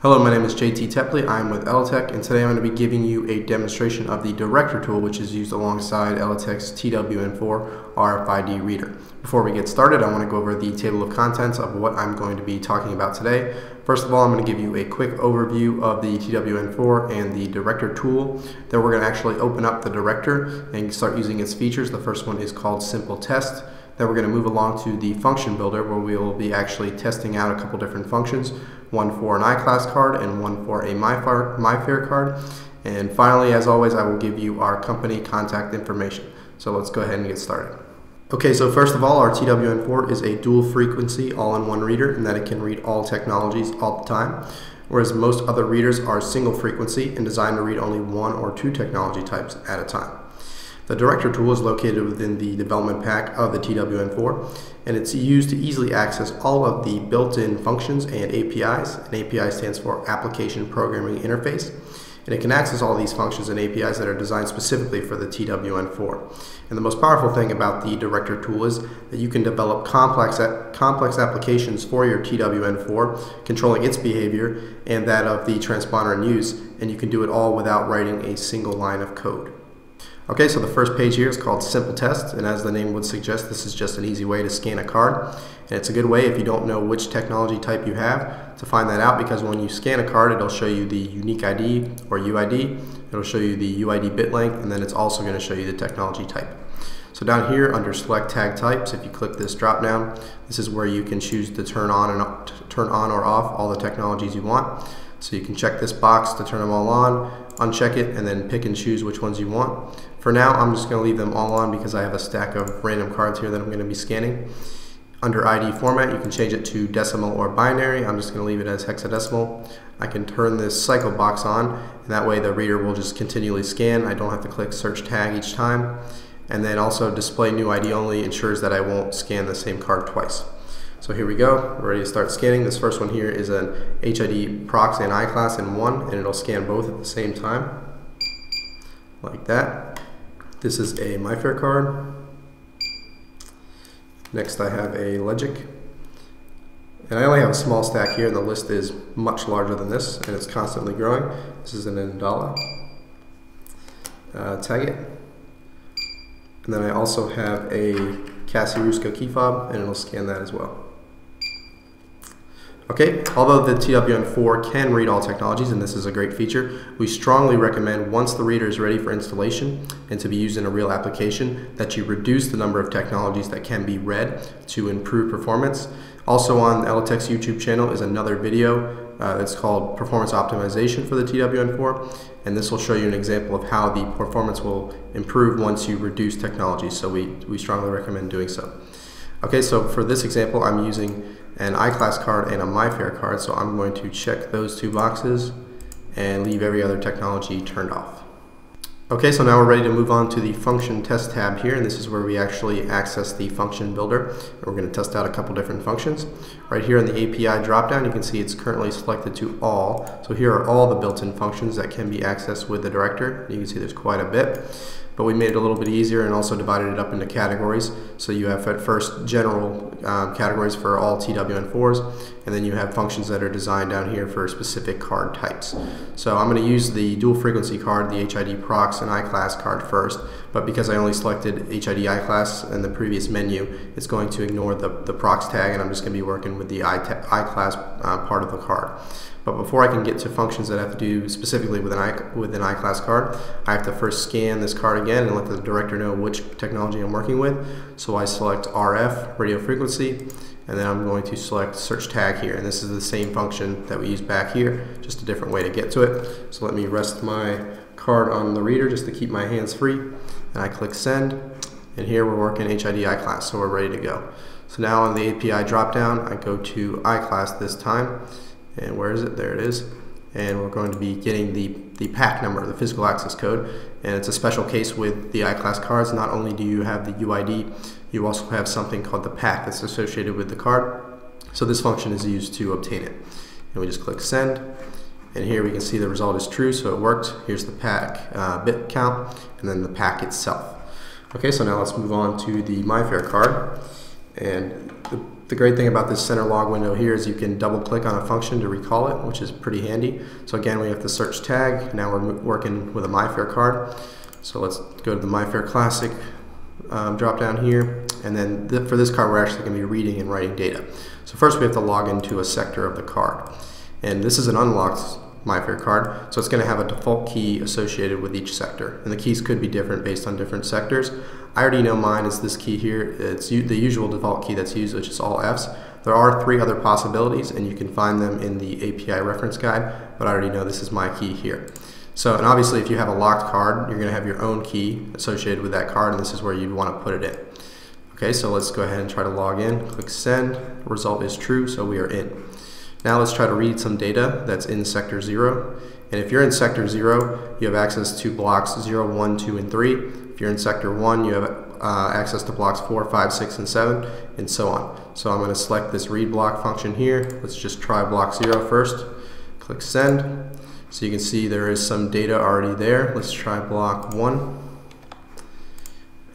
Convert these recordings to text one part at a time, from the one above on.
Hello, my name is JT Tepley. I'm with ELATEC, and today I'm going to be giving you a demonstration of the Director tool, which is used alongside ELATEC's TWN4 RFID reader. Before we get started, I want to go over the table of contents of what I'm going to be talking about today. First of all, I'm going to give you a quick overview of the TWN4 and the Director tool. Then we're going to actually open up the Director and start using its features. The first one is called Simple Test. Then we're going to move along to the function builder where we will be actually testing out a couple different functions, one for an iClass card and one for a MIFARE, MIFARE card. And finally, as always, I will give you our company contact information. So let's go ahead and get started. Okay, so first of all, our TWN4 is a dual frequency all-in-one reader in that it can read all technologies all the time, whereas most other readers are single frequency and designed to read only one or two technology types at a time. The Director tool is located within the development pack of the TWN4 and it's used to easily access all of the built-in functions and APIs. An API stands for Application Programming Interface and it can access all these functions and APIs that are designed specifically for the TWN4. And the most powerful thing about the Director tool is that you can develop complex, complex applications for your TWN4, controlling its behavior and that of the transponder in use, and you can do it all without writing a single line of code. Okay, so the first page here is called Simple Test, and as the name would suggest, this is just an easy way to scan a card. And it's a good way if you don't know which technology type you have to find that out because when you scan a card, it'll show you the unique ID or UID, it'll show you the UID bit length, and then it's also going to show you the technology type. So down here under select tag types, if you click this drop down, this is where you can choose to turn on and turn on or off all the technologies you want. So you can check this box to turn them all on, uncheck it, and then pick and choose which ones you want. For now, I'm just going to leave them all on because I have a stack of random cards here that I'm going to be scanning. Under ID format, you can change it to decimal or binary. I'm just going to leave it as hexadecimal. I can turn this cycle box on, and that way the reader will just continually scan. I don't have to click search tag each time. And then also display new ID only ensures that I won't scan the same card twice. So here we go, we're ready to start scanning. This first one here is an HID proxy and iClass in one, and it'll scan both at the same time, like that. This is a MIFARE card. Next I have a Legic. And I only have a small stack here, and the list is much larger than this, and it's constantly growing. This is an Indala. Uh, tag it. And then I also have a Rusco key fob, and it'll scan that as well. Okay, although the TWN4 can read all technologies, and this is a great feature, we strongly recommend once the reader is ready for installation and to be used in a real application that you reduce the number of technologies that can be read to improve performance. Also on ELATEC's YouTube channel is another video uh, that's called Performance Optimization for the TWN4, and this will show you an example of how the performance will improve once you reduce technologies, so we, we strongly recommend doing so. Okay, so for this example, I'm using an iClass card and a MIFARE card, so I'm going to check those two boxes and leave every other technology turned off. Okay, so now we're ready to move on to the function test tab here, and this is where we actually access the function builder. We're going to test out a couple different functions. Right here in the API dropdown, you can see it's currently selected to all. So here are all the built-in functions that can be accessed with the director. You can see there's quite a bit but we made it a little bit easier and also divided it up into categories. So you have at first general um, categories for all TWN4s, and then you have functions that are designed down here for specific card types. So I'm going to use the dual frequency card, the HID Prox and iClass card first, but because I only selected HID iClass in the previous menu, it's going to ignore the, the Prox tag, and I'm just going to be working with the I iClass uh, part of the card. But before I can get to functions that I have to do specifically with an, I, with an iClass card, I have to first scan this card again and let the director know which technology I'm working with. So I select RF, radio frequency, and then I'm going to select search tag here. And this is the same function that we used back here, just a different way to get to it. So let me rest my card on the reader just to keep my hands free. And I click send, and here we're working HID iClass, so we're ready to go. So now on the API dropdown, I go to iClass this time and where is it? There it is. And we're going to be getting the, the PAC number, the physical access code. And it's a special case with the iClass cards. Not only do you have the UID, you also have something called the PAC that's associated with the card. So this function is used to obtain it. And we just click send. And here we can see the result is true, so it worked. Here's the PAC uh, bit count, and then the PAC itself. Okay, so now let's move on to the MIFARE card. And the The great thing about this center log window here is you can double click on a function to recall it, which is pretty handy. So again, we have the search tag. Now we're working with a MIFARE card. So let's go to the MIFARE Classic um, drop down here. And then th for this card, we're actually going to be reading and writing data. So first we have to log into a sector of the card. And this is an unlocked MIFARE card, so it's going to have a default key associated with each sector. And the keys could be different based on different sectors. I already know mine is this key here. It's the usual default key that's used, which is all Fs. There are three other possibilities, and you can find them in the API reference guide, but I already know this is my key here. So, and obviously if you have a locked card, you're going to have your own key associated with that card, and this is where you'd want to put it in. Okay, so let's go ahead and try to log in. Click send. Result is true, so we are in. Now let's try to read some data that's in sector 0. And if you're in sector 0, you have access to blocks 0, 1, 2, and 3. If you're in sector 1, you have uh, access to blocks 4, 5, 6, and 7, and so on. So I'm going to select this read block function here. Let's just try block 0 first. Click send. So you can see there is some data already there. Let's try block 1.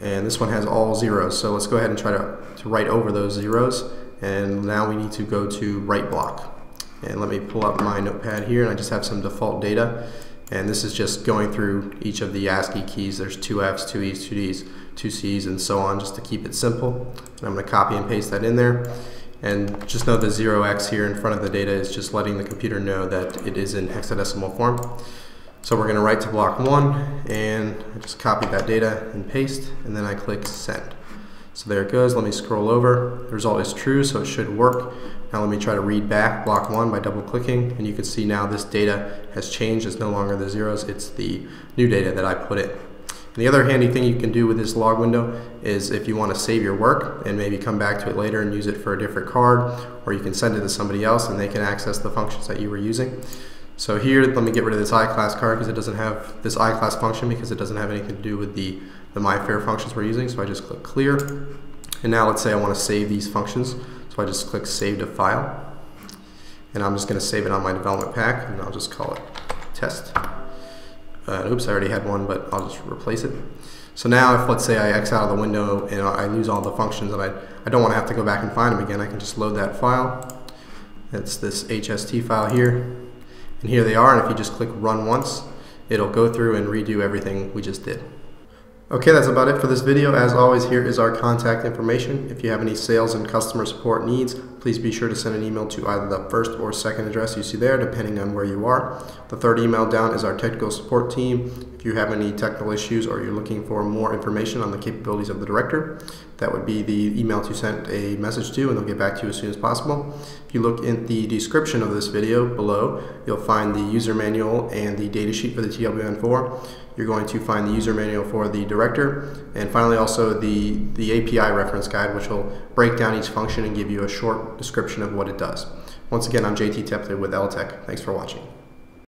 And this one has all zeros. So let's go ahead and try to, to write over those zeros. And now we need to go to write block. And let me pull up my notepad here and I just have some default data. And this is just going through each of the ASCII keys. There's two Fs, two Es, two Ds, two Cs, and so on, just to keep it simple. And I'm going to copy and paste that in there. And just know the 0x here in front of the data is just letting the computer know that it is in hexadecimal form. So we're going to write to block 1, and I just copy that data and paste, and then I click send. So there it goes. Let me scroll over. The result is true, so it should work. Now let me try to read back block one by double clicking, and you can see now this data has changed. It's no longer the zeros, it's the new data that I put in. And the other handy thing you can do with this log window is if you want to save your work and maybe come back to it later and use it for a different card, or you can send it to somebody else and they can access the functions that you were using. So here, let me get rid of this iClass card because it doesn't have this iClass function because it doesn't have anything to do with the, the MIFARE functions we're using. So I just click clear. And now let's say I want to save these functions. So I just click save to file. And I'm just going to save it on my development pack and I'll just call it test. Uh, oops, I already had one, but I'll just replace it. So now if let's say I X out of the window and I lose all the functions and I, I don't want to have to go back and find them again, I can just load that file. It's this HST file here and here they are, and if you just click run once, it'll go through and redo everything we just did. Okay, that's about it for this video. As always, here is our contact information. If you have any sales and customer support needs, please be sure to send an email to either the first or second address you see there, depending on where you are. The third email down is our technical support team. If you have any technical issues or you're looking for more information on the capabilities of the director, that would be the email to send a message to, and they'll get back to you as soon as possible. If you look in the description of this video below, you'll find the user manual and the datasheet for the TWN4 you're going to find the user manual for the director, and finally also the, the API reference guide, which will break down each function and give you a short description of what it does. Once again, I'm JT Tepler with ELATEC. Thanks for watching.